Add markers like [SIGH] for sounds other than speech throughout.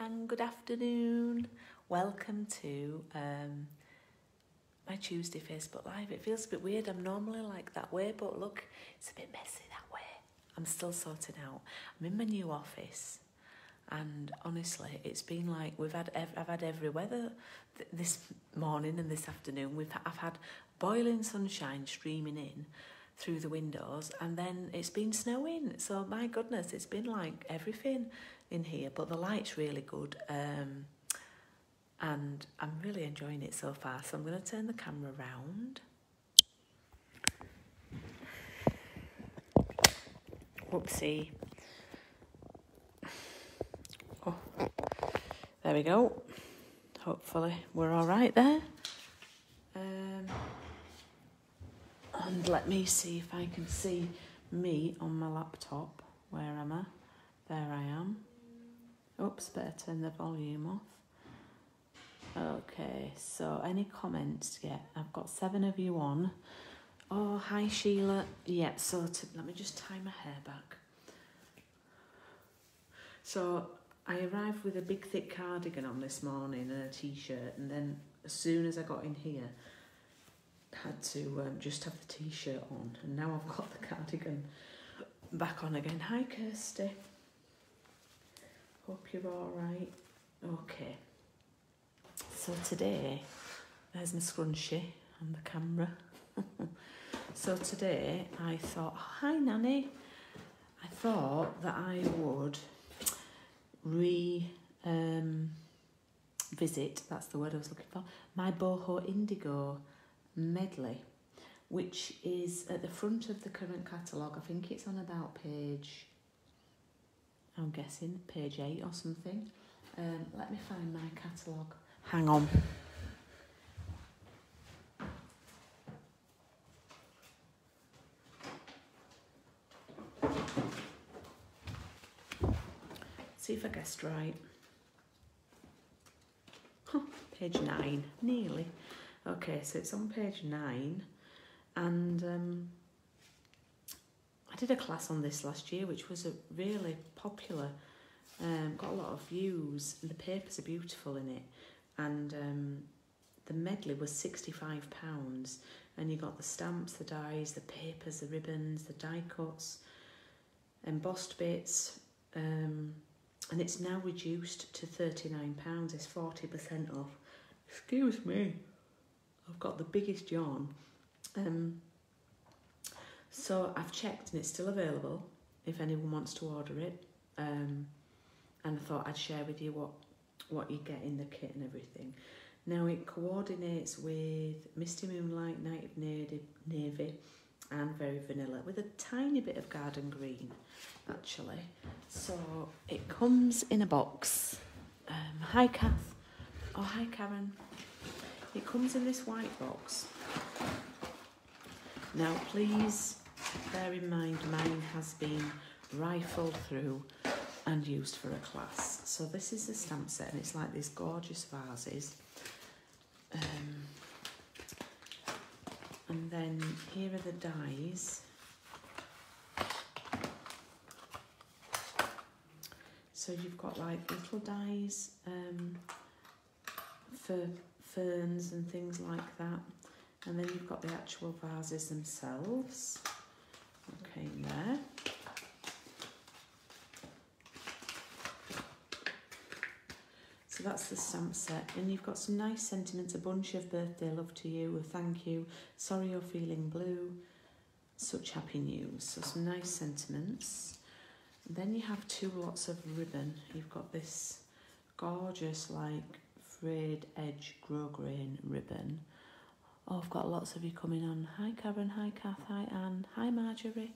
and good afternoon. Welcome to um, my Tuesday Facebook Live. It feels a bit weird. I'm normally like that way, but look, it's a bit messy that way. I'm still sorting out. I'm in my new office, and honestly, it's been like we've had. I've had every weather th- this morning and this afternoon. We've I've had boiling sunshine streaming in through the windows, and then it's been snowing. So my goodness, it's been like everything in here. But the light's really good. Um, and I'm really enjoying it so far. So I'm going to turn the camera around. Whoopsie. Oh, there we go. Hopefully we're all right there. Um, and let me see if I can see me on my laptop. Where am I? There I am. Oops, better turn the volume off. Okay, so any comments yet? I've got seven of you on. Oh, hi Sheila. Yep, so to, let me just tie my hair back. So I arrived with a big thick cardigan on this morning and a t-shirt and then as soon as I got in here had to um, just have the t-shirt on and now I've got the cardigan back on again. Hi Kirsty. Hope you're all right. Okay. So today, there's my scrunchie on the camera. [LAUGHS] so today I thought, hi Nanny. I thought that I would re um, visit, that's the word I was looking for, my Boho Indigo medley, which is at the front of the current catalogue. I think it's on about page, I'm guessing, page 8 or something. Um, let me find my catalogue. Hang on. See if I guessed right. Page nine, nearly. Okay, so it's on page nine, and um, I did a class on this last year, which was a really popular. Um, got a lot of views, and the papers are beautiful in it, and um, the medley was sixty-five pounds, and you got the stamps, the dies, the papers, the ribbons, the die cuts, embossed bits. Um, and it's now reduced to £39. It's 40% off. Excuse me. I've got the biggest yawn. Um, so I've checked and it's still available if anyone wants to order it. Um, and I thought I'd share with you what, what you get in the kit and everything. Now it coordinates with Misty Moonlight, Night of Navy, and Very Vanilla with a tiny bit of garden green actually. So it comes in a box. Um, hi Kath. Oh hi Karen. It comes in this white box. Now please bear in mind mine has been rifled through and used for a class. So this is the stamp set and it's like these gorgeous vases. Um, and then here are the dies. So you've got like little dies um, for ferns and things like that. And then you've got the actual vases themselves. There. So that's the stamp set. And you've got some nice sentiments, a bunch of birthday love to you, a thank you, sorry you're feeling blue, such happy news. So some nice sentiments. Then you have two lots of ribbon. You've got this gorgeous like frayed edge grosgrain ribbon. Oh, I've got lots of you coming on. Hi Karen, hi Kath, hi Anne, hi Marjorie.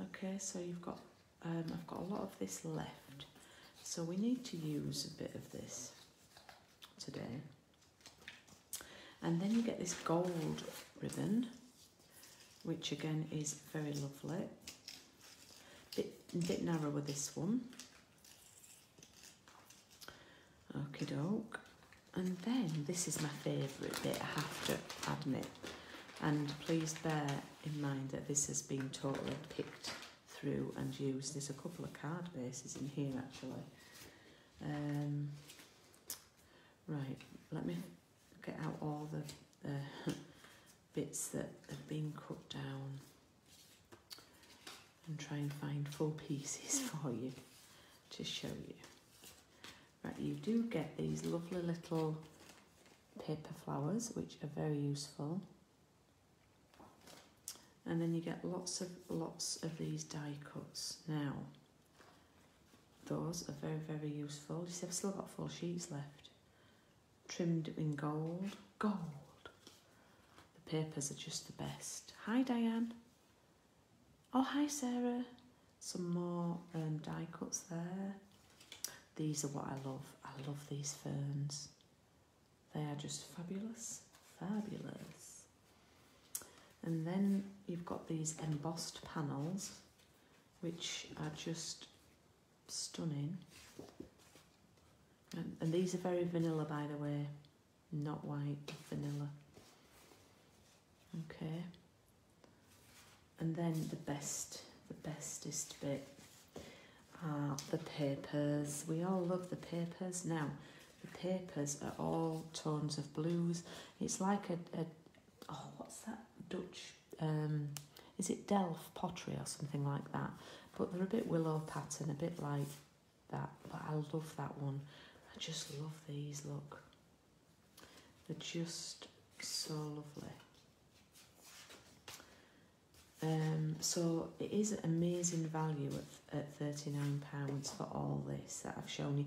Okay, so you've got, um, I've got a lot of this left. So we need to use a bit of this today. And then you get this gold ribbon, which again is very lovely. Bit, bit narrow with this one. Okie doke. And then this is my favourite bit, I have to admit. And please bear in mind that this has been totally picked through and used. There's a couple of card bases in here actually. Um, right, let me get out all the uh, [LAUGHS] bits that have been cut down and try and find full pieces [LAUGHS] for you to show you. Right, you do get these lovely little paper flowers, which are very useful. And then you get lots of lots of these die cuts. Now, those are very, very useful. You see, I've still got four sheets left. Trimmed in gold. Gold. The papers are just the best. Hi, Diane. Oh, hi, Sarah. Some more um, die cuts there. These are what I love. I love these ferns. They are just fabulous. Fabulous. And then you've got these embossed panels, which are just stunning. And, and these are very vanilla, by the way, not white, vanilla. Okay. And then the best, the bestest bit are the papers. We all love the papers. Now, the papers are all tones of blues. It's like a, a oh, what's that Dutch? Um, is it Delft pottery or something like that? But they're a bit willow pattern, a bit like that. But I love that one. I just love these. Look, they're just so lovely. Um, so it is amazing value at, at £39 for all this that I've shown you.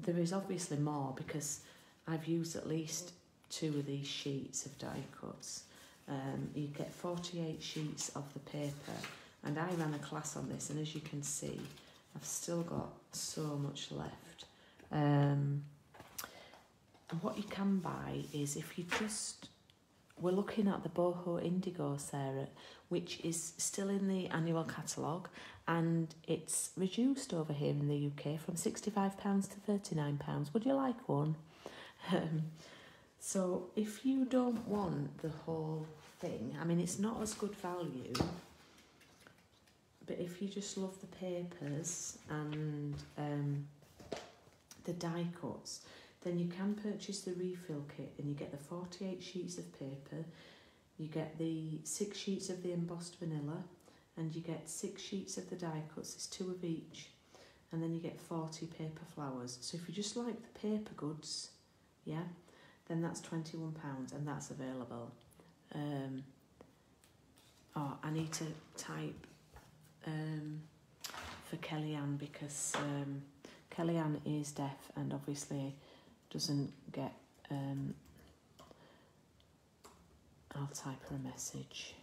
There is obviously more because I've used at least two of these sheets of die cuts. Um, you get 48 sheets of the paper and I ran a class on this and as you can see I've still got so much left. Um, what you can buy is if you just we're looking at the boho indigo Sarah which is still in the annual catalogue and it's reduced over here in the UK from £65 to £39. Would you like one? Um, so if you don't want the whole thing, I mean, it's not as good value, but if you just love the papers and um, the die cuts, then you can purchase the refill kit and you get the 48 sheets of paper, you get the six sheets of the embossed vanilla and you get six sheets of the die cuts, it's two of each, and then you get 40 paper flowers. So if you just like the paper goods, yeah, then that's £21 and that's available. Um, oh, I need to type um, for Kellyanne because um, Kellyanne is deaf and obviously doesn't get um, I'll type her a message.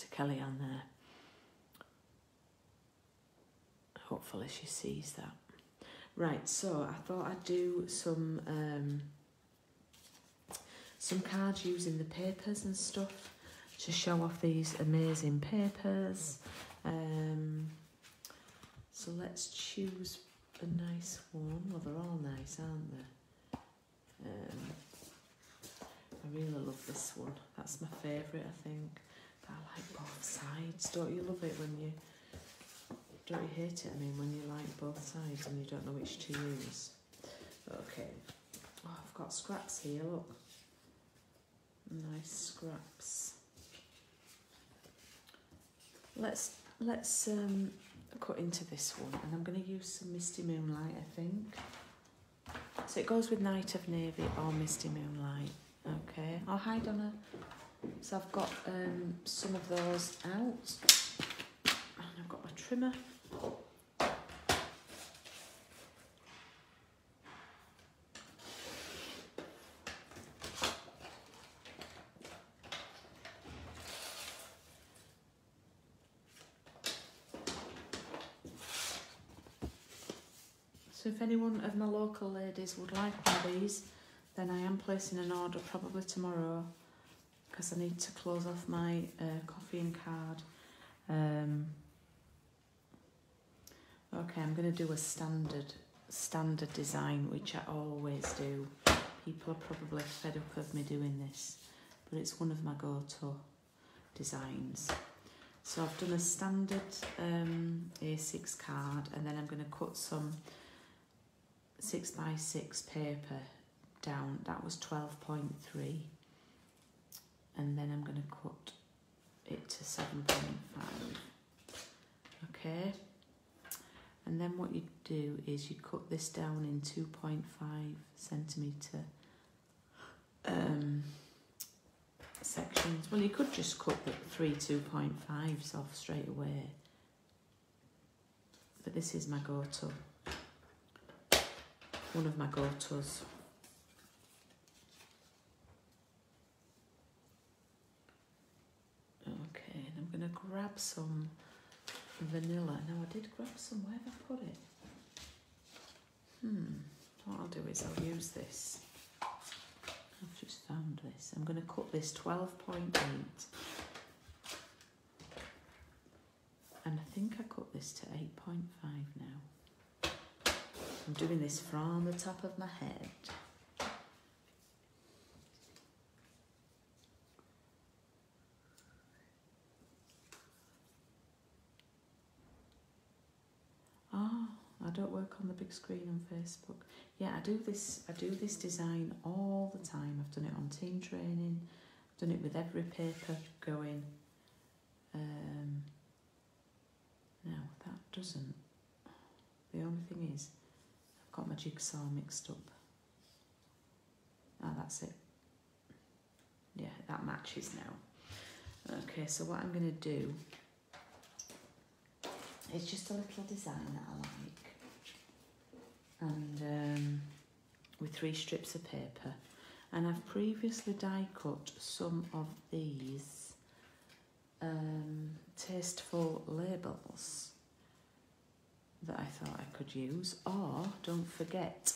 To on there. Hopefully she sees that. Right, so I thought I'd do some um, some cards using the papers and stuff to show off these amazing papers. Um, so let's choose a nice one. Well, they're all nice, aren't they? Um, I really love this one. That's my favourite, I think. I like both sides. Don't you love it when you... Don't you hate it, I mean, when you like both sides and you don't know which to use? Okay. Oh, I've got scraps here, look. Nice scraps. Let's, let's um, cut into this one. And I'm going to use some Misty Moonlight, I think. So it goes with Night of Navy or Misty Moonlight. Okay. Oh, hi, Donna. So I've got um, some of those out. And I've got my trimmer. So if anyone of my local ladies would like one of these, then I am placing an order probably tomorrow because I need to close off my uh, coffee and card. Um, okay, I'm going to do a standard standard design, which I always do. People are probably fed up of me doing this, but it's one of my go-to designs. So I've done a standard um, A6 card and then I'm going to cut some 6 by 6 paper down. That was 12.3 and then I'm going to cut it to 7.5. Okay. And then what you do is you cut this down in 2.5 centimetre um, sections. Well, you could just cut the three 2.5s off straight away. But this is my go-to. One of my go-tos. Okay, and I'm going to grab some vanilla. Now, I did grab some. Where have I put it? Hmm. What I'll do is I'll use this. I've just found this. I'm going to cut this 12.8. And I think I cut this to 8.5 now. I'm doing this from the top of my head. Ah, I don't work on the big screen on Facebook. Yeah, I do this. I do this design all the time. I've done it on team training. I've done it with every paper going. Um, no, that doesn't. The only thing is, I've got my jigsaw mixed up. Ah, that's it. Yeah, that matches now. Okay, so what I'm going to do is just a little design that I like and um, with three strips of paper. And I've previously die cut some of these um, tasteful labels that I thought I could use. Or don't forget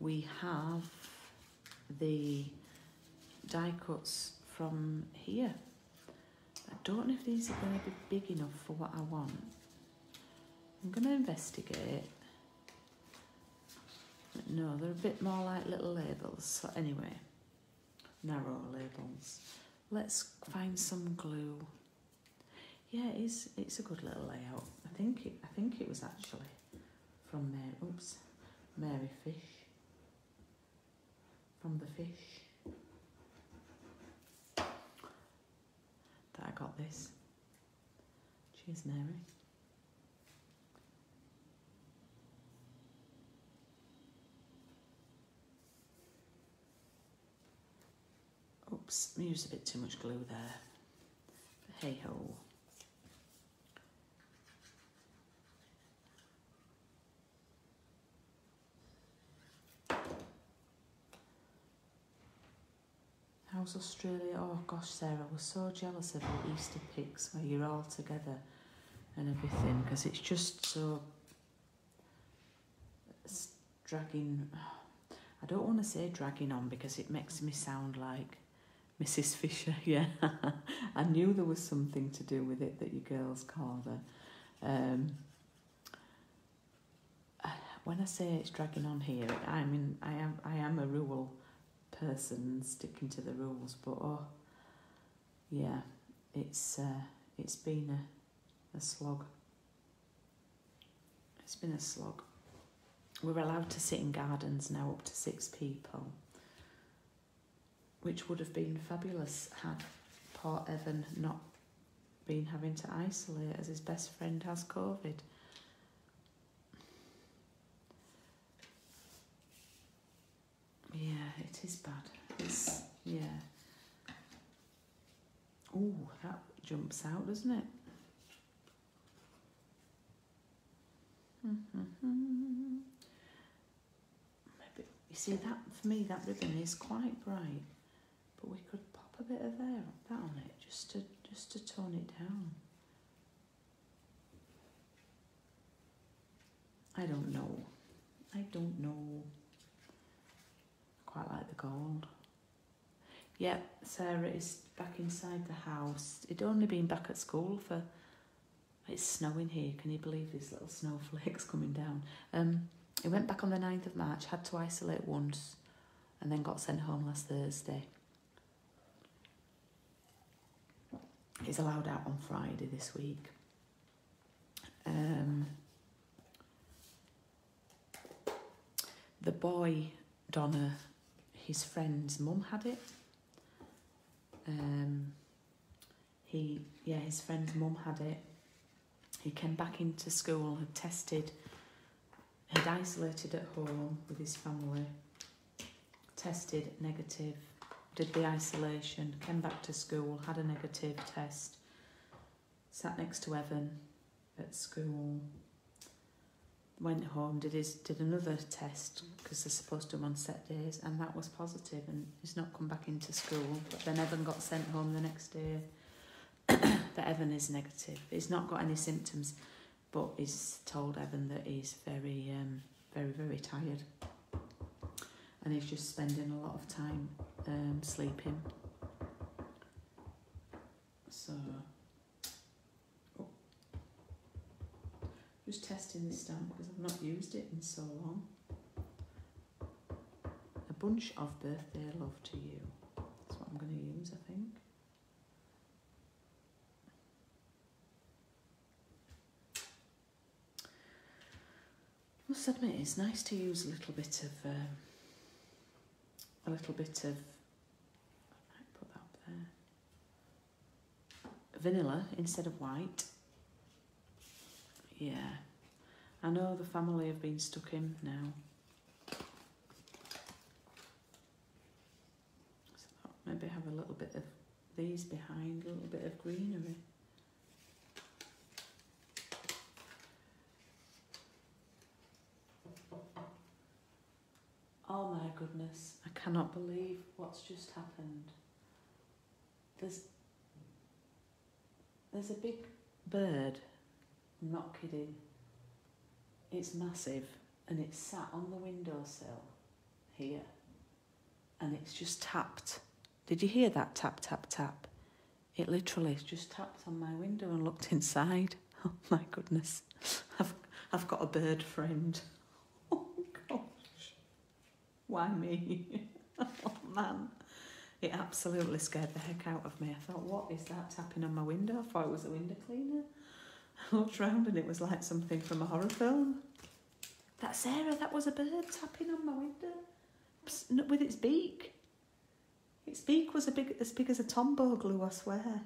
we have the die cuts from here. I don't know if these are going to be big enough for what I want. I'm going to investigate no, they're a bit more like little labels. So anyway, narrow labels. Let's find some glue. Yeah, it is. It's a good little layout. I think it. I think it was actually from Mary. Oops, Mary Fish. From the fish. That I got this. Cheers, Mary. Oops, I used a bit too much glue there. Hey ho. How's Australia? Oh gosh, Sarah, I was so jealous of the Easter pics where you're all together and everything because it's just so dragging. [SIGHS] I don't want to say dragging on because it makes me sound like Mrs. Fisher, [LAUGHS] yeah. I knew there was something to do with it that you girls called her. Um, [SIGHS] when I say it's dragging on here, I mean I am I am a rule person sticking to the rules, but oh, yeah, it's uh, it's been a, a slog. It's been a slog. We're allowed to sit in gardens now up to six people which would have been fabulous had poor Evan not been having to isolate as his best friend has COVID. Yeah, it is bad. It's, yeah. Oh, that jumps out, doesn't it? Mm-hmm. Maybe, you see, that for me, that ribbon is quite bright but we could pop a bit of there, that on it, just to just to tone it down. I don't know. I don't know. Quite like the gold. Yep, Sarah is back inside the house. It'd only been back at school for. It's snowing here. Can you believe these little snowflakes [LAUGHS] coming down? Um, he went back on the 9th of March, had to isolate once, and then got sent home last Thursday. He's allowed out on Friday this week. Um, the boy, Donna, his friend's mum had it. Um, he, yeah, his friend's mum had it. He came back into school, had tested, had isolated at home with his family, tested negative, did the isolation, came back to school, had a negative test, sat next to Evan at school, went home, did his did another test because they're supposed to on set days, and that was positive, and he's not come back into school. But then Evan got sent home the next day. [COUGHS] that Evan is negative. He's not got any symptoms, but he's told Evan that he's very, um, very, very tired, and he's just spending a lot of time um, sleeping. So. Just testing this stamp because I've not used it in so long. A bunch of birthday love to you. That's what I'm going to use, I think. Must admit, it's nice to use a little bit of um, a little bit of. Put that up there. Vanilla instead of white. Yeah. I know the family have been stuck in now. So maybe have a little bit of these behind, a little bit of greenery. Oh my goodness, I cannot believe what's just happened. There's there's a big bird I'm not kidding. It's massive and it's sat on the windowsill here and it's just tapped. Did you hear that tap, tap, tap? It literally just tapped on my window and looked [LAUGHS] inside. Oh my goodness. I've, I've got a bird friend. Why me? [LAUGHS] oh man. It absolutely scared the heck out of me. I thought, what is that tapping on my window? I thought it was a window cleaner. [LAUGHS] I looked round and it was like something from a horror film. That Sarah, that was a bird tapping on my window with its beak. Its beak was a big, as big as a Tombow glue, I swear.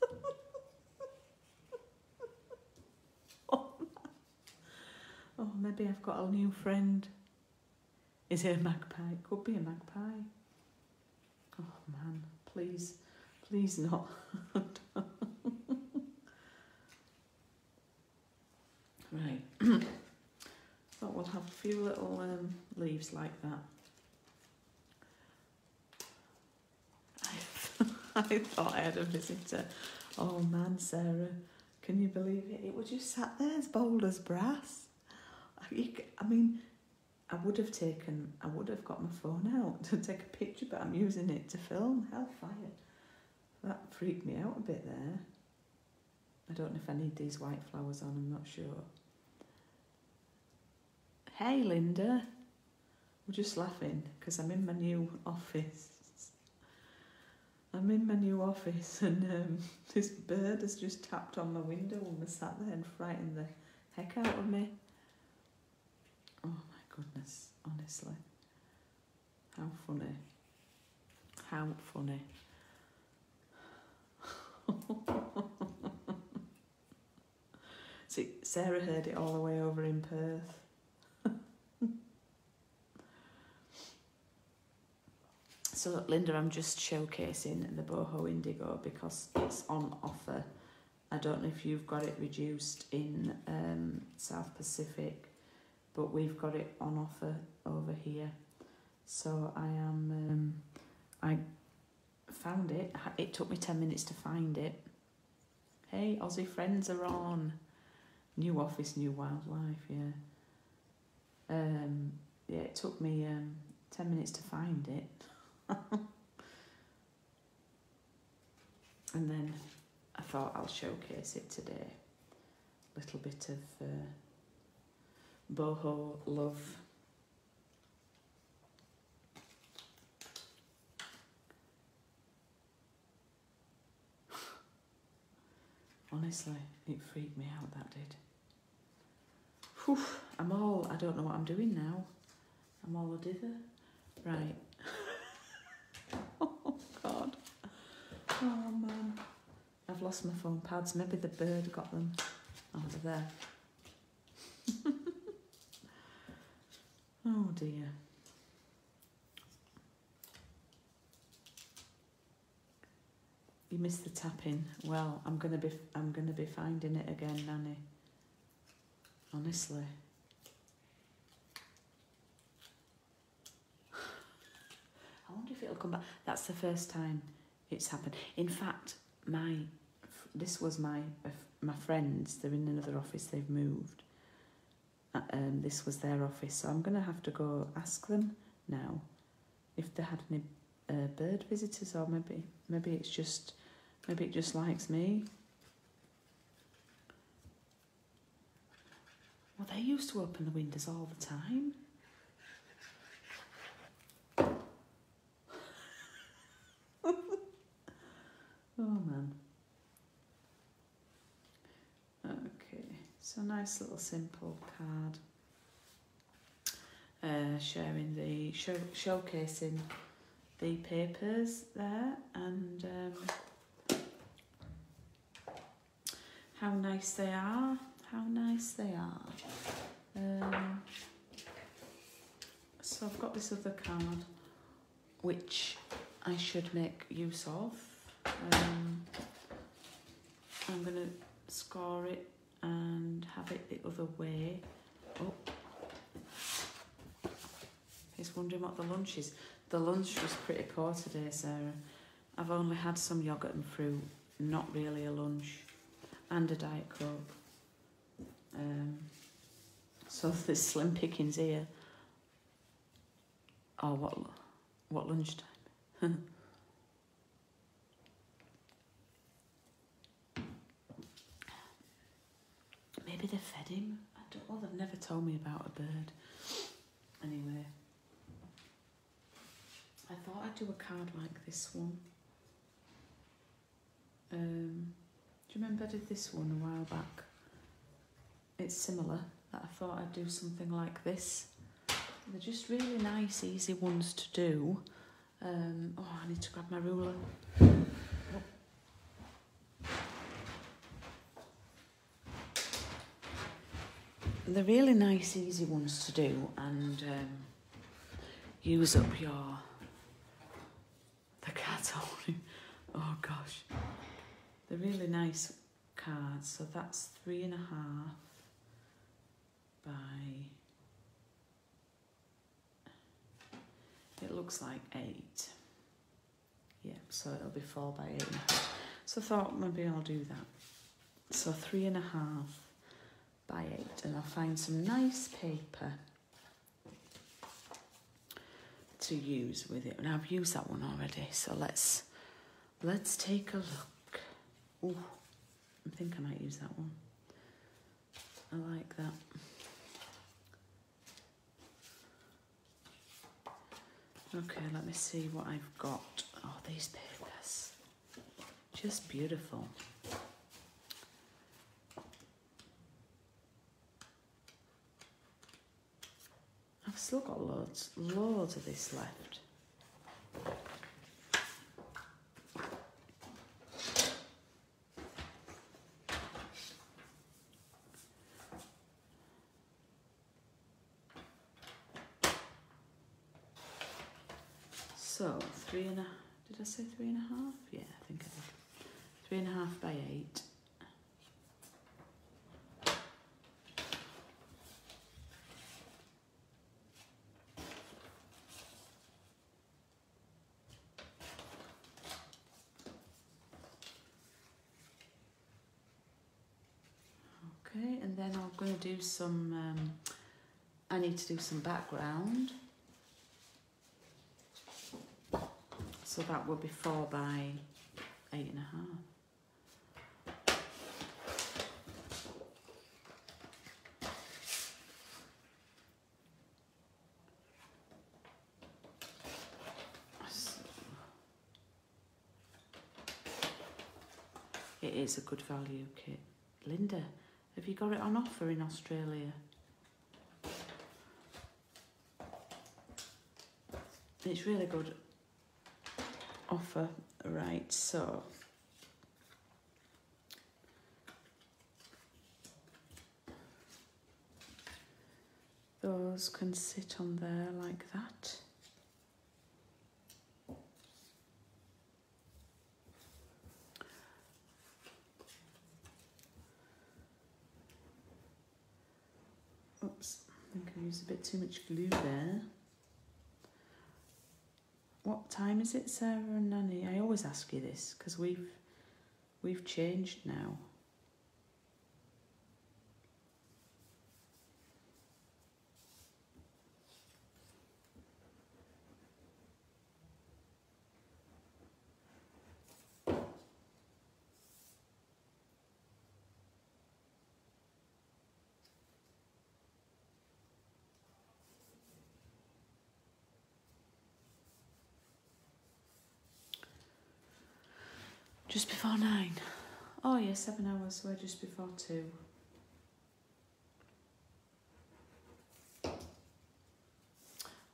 [LAUGHS] oh, oh, maybe I've got a new friend. Is it a magpie? Could be a magpie. Oh man, please, please not. [LAUGHS] Right. [CLEARS THROAT] Thought we'll have a few little um, leaves like that. [LAUGHS] I, thought I had a visitor. Oh man, Sarah, can you believe it? It was just sat there as bold as brass. I mean, I would have taken, I would have got my phone out to take a picture, but I'm using it to film. Hellfire. That freaked me out a bit there. I don't know if I need these white flowers on, I'm not sure. Hey Linda, we're just laughing because I'm in my new office. I'm in my new office [LAUGHS] and um, this bird has just tapped on my window and sat there and frightened the heck out of me. Oh goodness, honestly. How funny. How funny. [LAUGHS] See, Sarah heard it all the way over in Perth. [LAUGHS] So Linda, I'm just showcasing the boho indigo because it's on offer. I don't know if you've got it reduced in um, South Pacific, but we've got it on offer over here. So I am, um, I found it. It took me 10 minutes to find it. Hey, Aussie friends are on. New office, new wildlife, yeah. Um, yeah, it took me um, 10 minutes to find it. [LAUGHS] and then I thought I'll showcase it today. Little bit of uh, boho love. [SIGHS] Honestly, it freaked me out, that did. Whew, I'm all, I don't know what I'm doing now. I'm all a dither. Right. [LAUGHS] oh, God. Oh, man. I've lost my phone pads. Maybe the bird got them oh, over there. Oh, dear. You missed the tapping. Well, I'm gonna be I'm gonna be finding it again, Nanny. Honestly. [SIGHS] I wonder if it'll come back. That's the first time it's happened. In fact, my this was my my friends. They're in another office. They've moved. Um, this was their office, so I'm gonna have to go ask them now if they had any uh, bird visitors, or maybe maybe it's just maybe it just likes me. Well, they used to open the windows all the time. [LAUGHS] oh man. Okay, so nice little simple card. Uh, sharing the show, showcasing the papers there and um, how nice they are how nice they are um, so I've got this other card which I should make use of um, I'm going to score it and have it the other way oh he's wondering what the lunch is the lunch was pretty poor today, Sarah. I've only had some yoghurt and fruit, not really a lunch, and a Diet Coke. Um, so [LAUGHS] there's slim pickings here. Oh, what, what lunchtime? [LAUGHS] Maybe they fed him. I don't. Well, they've never told me about a bird. Anyway. I thought I'd do a card like this one. Um, do you remember I did this one a while back? It's similar, that I thought I'd do something like this. They're just really nice, easy ones to do. Um, oh, I need to grab my ruler. They're really nice, easy ones to do and um, use up your The cards. [LAUGHS] Oh gosh. They're really nice cards. So that's three and a half by, it looks like eight. Yeah, so it'll be four by eight. So I thought maybe I'll do that. So three and a half by eight and I'll find some nice paper to use with it. And I've used that one already, so let's let's take a look. Oh, I think I might use that one. I like that. Okay, let me see what I've got. Oh, these papers. Just beautiful. I've still got loads, loads of this left. So, three and a, did I say three and a half? Yeah, I think I did. Three and a half by eight. Okay, and then I'm going to do some um, I need to do some background. So that will be four by eight and a half. It is a good value kit. Linda, have you got it on offer in Australia? It's really good offer, right? So those can sit on there like that. Oops, I think I used a bit too much glue there. What time is it, Sarah and Nanny? I always ask you this because we've we've changed now. Just before nine. Oh yeah, seven hours, we're just before two.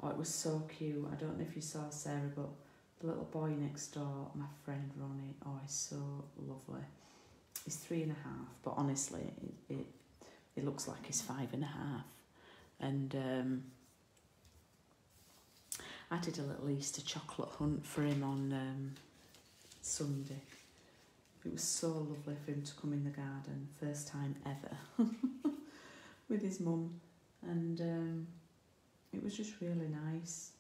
Oh, it was so cute. I don't know if you saw Sarah, but the little boy next door, my friend Ronnie, oh, he's so lovely. He's three and a half, but honestly, it, it, it looks like he's five and a half. And um, I did a little Easter chocolate hunt for him on um, Sunday. It was so lovely for him to come in the garden, first time ever, [LAUGHS] with his mum. And um, it was just really nice.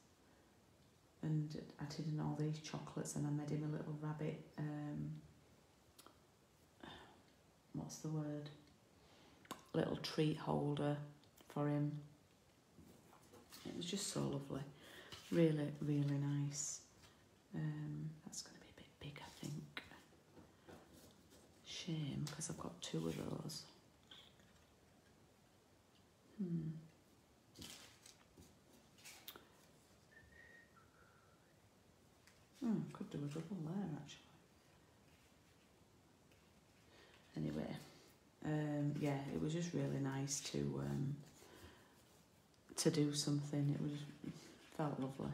And I did in all these chocolates and I made him a little rabbit, um, what's the word? Little treat holder for him. It was just so lovely. Really, really nice. Um, that's going to be a bit big, I think. Shame, because I've got two of those. Hmm. Hmm, could do a double there actually. Anyway, um, yeah, it was just really nice to um, to do something. It was felt lovely.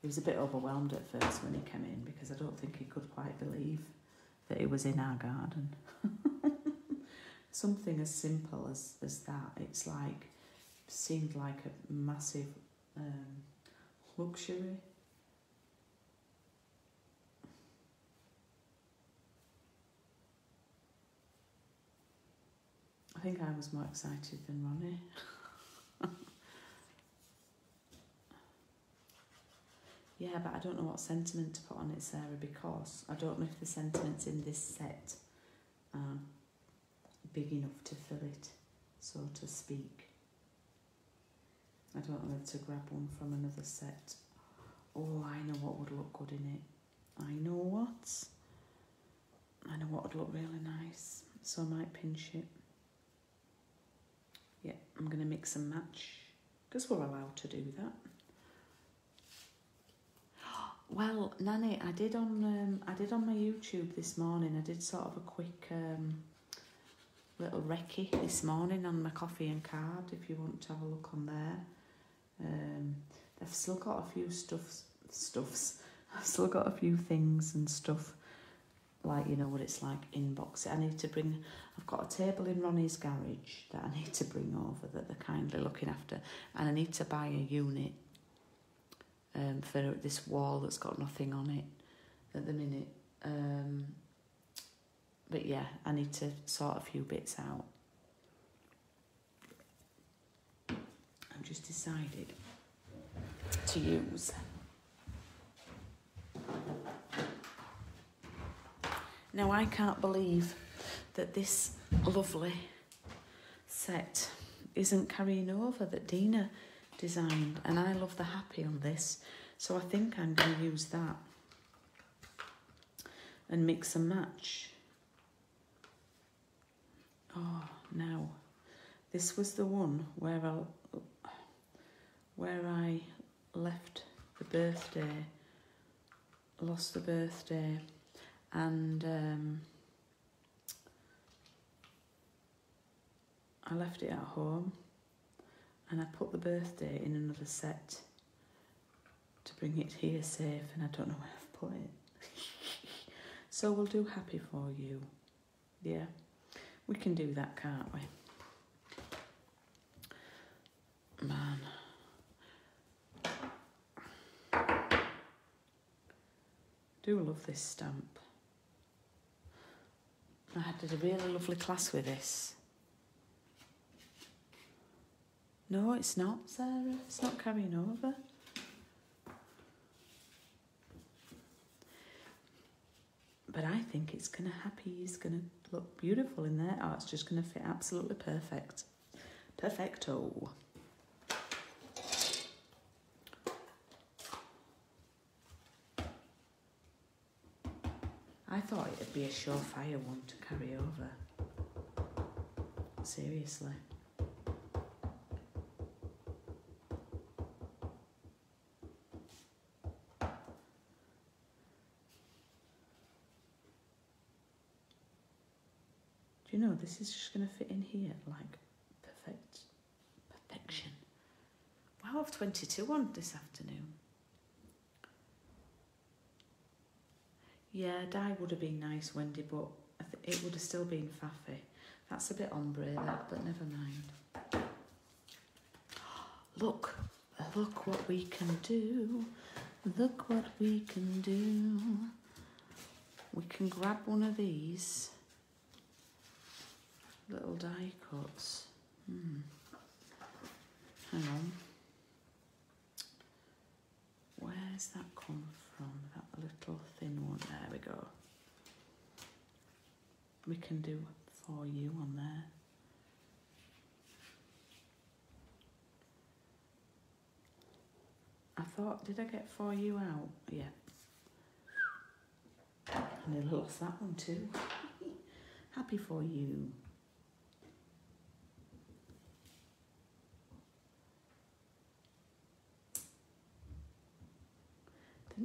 He was a bit overwhelmed at first when he came in because I don't think he could quite believe that it was in our garden. [LAUGHS] Something as simple as, as that, it's like, seemed like a massive um, luxury. I think I was more excited than Ronnie. [LAUGHS] Yeah, but I don't know what sentiment to put on it, Sarah, because I don't know if the sentiments in this set are big enough to fill it, so to speak. I don't know to grab one from another set. Oh, I know what would look good in it. I know what. I know what would look really nice, so I might pinch it. Yeah, I'm going to mix and match, because we're allowed to do that. Well, Nanny, I did on um, I did on my YouTube this morning. I did sort of a quick um, little recce this morning on my coffee and card. If you want to have a look on there, um, I've still got a few stuffs. Stuffs. [LAUGHS] I've still got a few things and stuff like you know what it's like inbox. I need to bring. I've got a table in Ronnie's garage that I need to bring over that they're kindly looking after, and I need to buy a unit um, for this wall that's got nothing on it at the minute. Um, but yeah, I need to sort a few bits out. I've just decided to use Now I can't believe that this lovely set isn't carrying over that Dina designed and I love the happy on this so I think I'm going to use that and mix and match. Oh, now this was the one where I where I left the birthday, lost the birthday, and um, I left it at home and I put the birthday in another set to bring it here safe and I don't know where I've put it. [LAUGHS] so we'll do happy for you. Yeah, we can do that, can't we? Man. do love this stamp. I did a really lovely class with this. No, it's not, Sarah. It's not carrying over. But I think it's going to happy. It's going to look beautiful in there. Oh, it's just going to fit absolutely perfect. Perfecto. I thought it'd be a surefire one to carry over. Seriously. This is just going to fit in here like perfect perfection. Wow, I've 22 on this afternoon. Yeah, dye would have been nice, Wendy, but it would have still been faffy. That's a bit ombre, that, but never mind. [GASPS] Look, look what we can do. Look what we can do. We can grab one of these little die cuts. Hmm. Hang on. Where's that come from? That little thin one. There we go. We can do for you on there. I thought, did I get for you out? Yeah. I nearly lost that one too. [LAUGHS] Happy for you.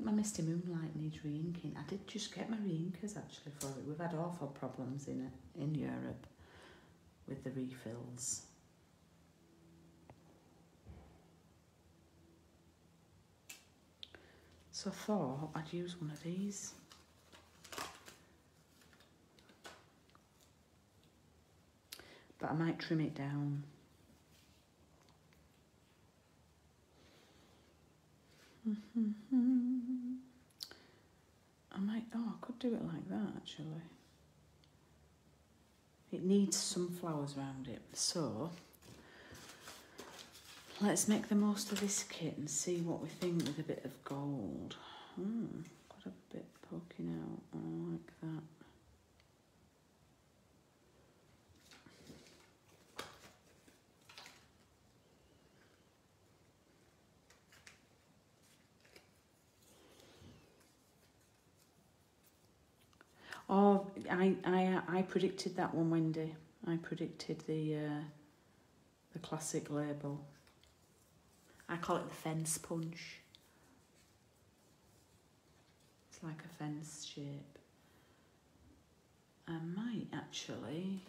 My Misty Moonlight needs re-inking. I did just get my re-inkers actually for it. We've had awful problems in it in Europe with the refills. So I thought I'd use one of these. But I might trim it down. Mm-hmm. I might, oh, I could do it like that actually. It needs some flowers around it, so let's make the most of this kit and see what we think with a bit of gold. Hmm, got a bit poking out, like that. Oh, I, I, I predicted that one, Wendy. I predicted the uh, the classic label. I call it the fence punch. It's like a fence shape. I might actually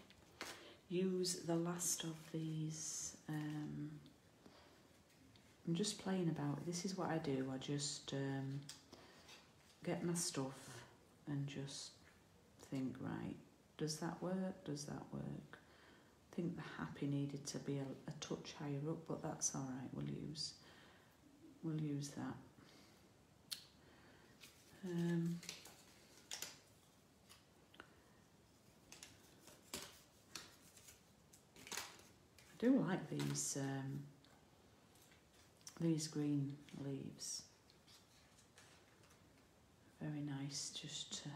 use the last of these. Um, I'm just playing about. This is what I do. I just um, get my stuff and just think, right, does that work? Does that work? I think the happy needed to be a, a touch higher up, but that's all right. We'll use, we'll use that. Um, I do like these um, these green leaves. Very nice, just to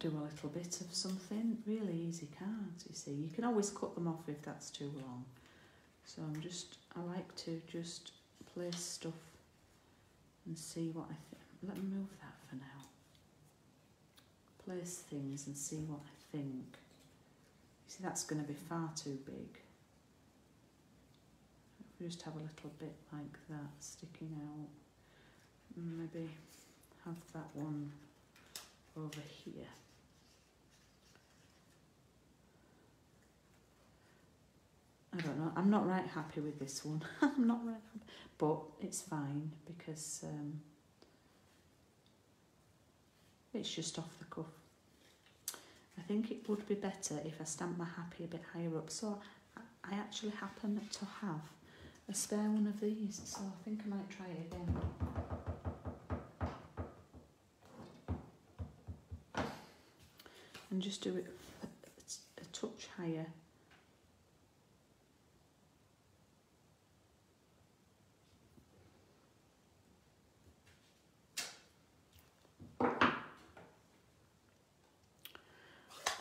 do a little bit of something. Really easy cards, you see. You can always cut them off if that's too long. So I'm just, I like to just place stuff and see what I think. Let me move that for now. Place things and see what I think. You see, that's going to be far too big. If we just have a little bit like that sticking out, maybe have that one over here. I don't know. I'm not right happy with this one. [LAUGHS] I'm not right, happy. but it's fine because um, it's just off the cuff. I think it would be better if I stamped my happy a bit higher up. So I actually happen to have a spare one of these, so I think I might try it again. And just do it a, a touch higher.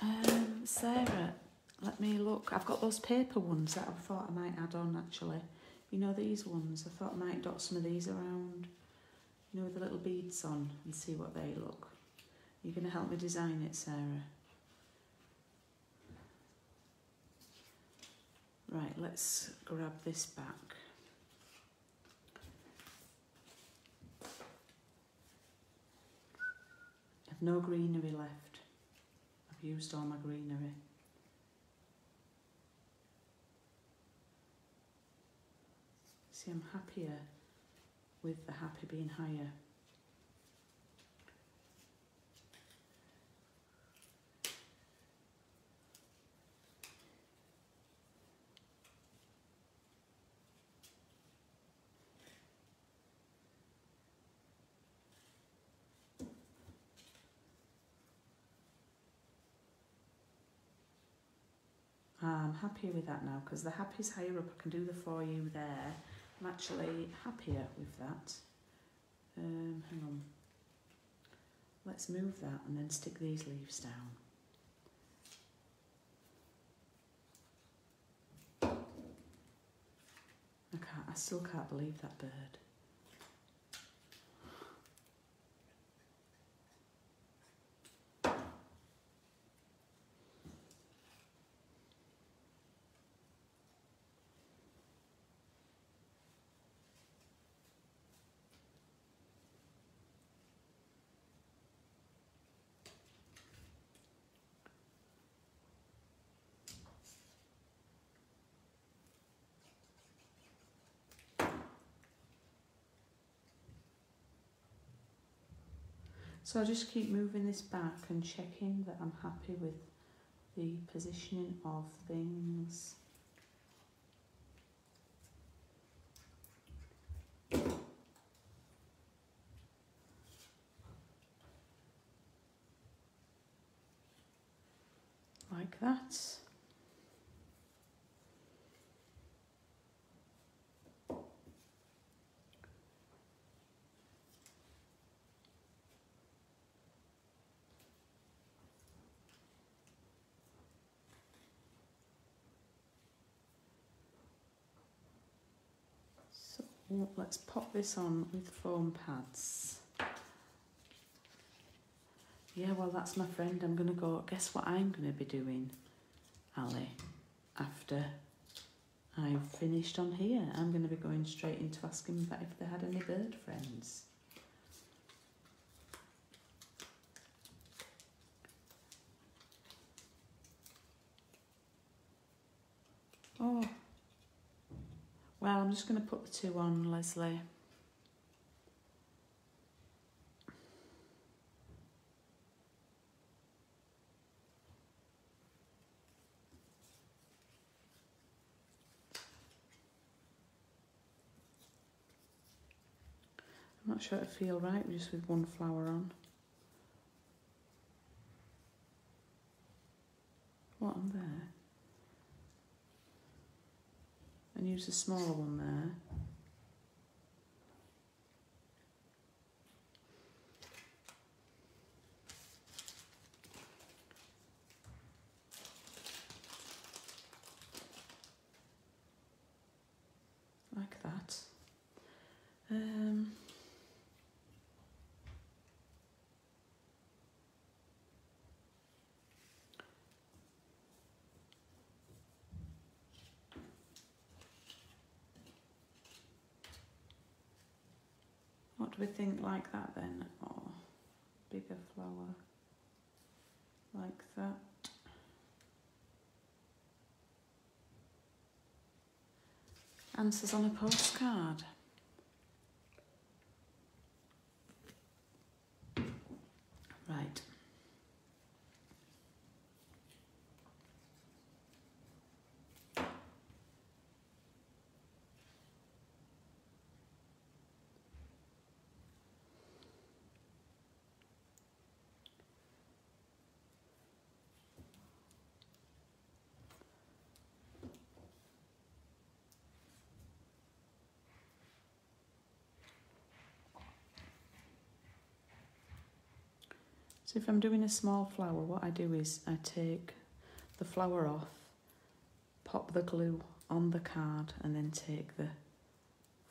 Um, Sarah, let me look. I've got those paper ones that I thought I might add on actually. You know these ones? I thought I might dot some of these around. You know, with the little beads on and see what they look. You're going to help me design it, Sarah? Right, let's grab this back. I've no greenery left. I've used all my greenery. See, I'm happier with the happy being higher. Ah, I'm happier with that now because the happy's higher up. I can do the for you there. I'm actually happier with that. Um, hang on. Let's move that and then stick these leaves down. I can't, I still can't believe that bird. So I'll just keep moving this back and checking that I'm happy with the positioning of things. Like that. Let's pop this on with foam pads. Yeah, well, that's my friend. I'm going to go. Guess what I'm going to be doing, Ali, after I've finished on here? I'm going to be going straight into asking if they had any bird friends. Oh, well, I'm just going to put the two on, Leslie. I'm not sure I feel right just with one flower on. What on there? and use the smaller one there. that. Um, what we think like that then? Or bigger flower like that. Answers on a postcard. Right. So if I'm doing a small flower, what I do is I take the flower off, pop the glue on the card and then take the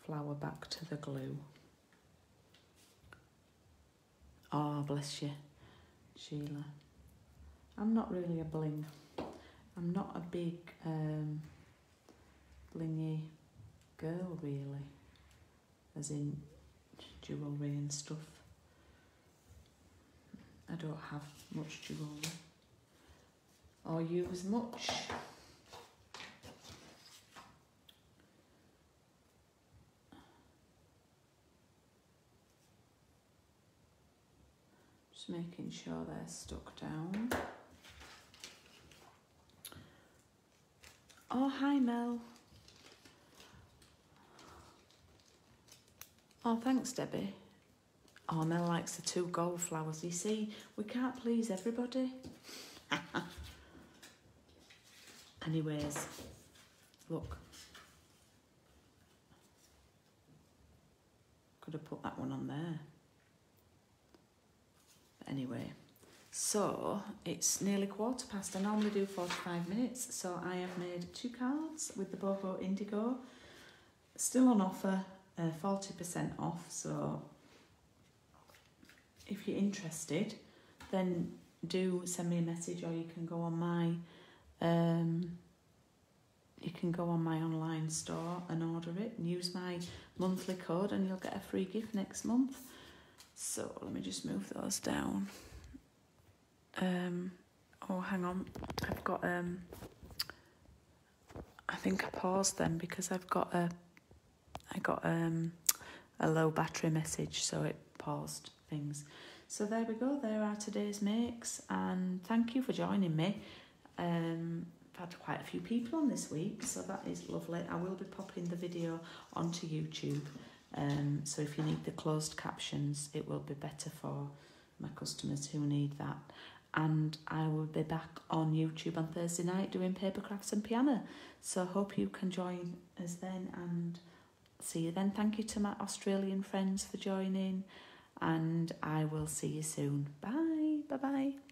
flower back to the glue. Oh, bless you, Sheila. I'm not really a bling. I'm not a big um, blingy girl, really, as in jewellery and stuff. I don't have much to go jewellery or use much. Just making sure they're stuck down. Oh, hi Mel. Oh, thanks Debbie. Oh, Mel likes the two gold flowers. You see, we can't please everybody. [LAUGHS] Anyways, look. Could have put that one on there. But anyway, so it's nearly quarter past. I normally do 45 minutes, so I have made two cards with the Boho Indigo. Still on offer, uh, 40% off, so if you're interested, then do send me a message or you can go on my um, you can go on my online store and order it and use my monthly code and you'll get a free gift next month. So let me just move those down. Um, oh, hang on. I've got um. I think I paused then because I've got a. I got um, a low battery message, so it paused things. So there we go, there are today's makes, and thank you for joining me. Um, I've had quite a few people on this week, so that is lovely. I will be popping the video onto YouTube, um, so if you need the closed captions, it will be better for my customers who need that. And I will be back on YouTube on Thursday night doing paper crafts and piano. So hope you can join us then and see you then. Thank you to my Australian friends for joining and I will see you soon. Bye. Bye bye.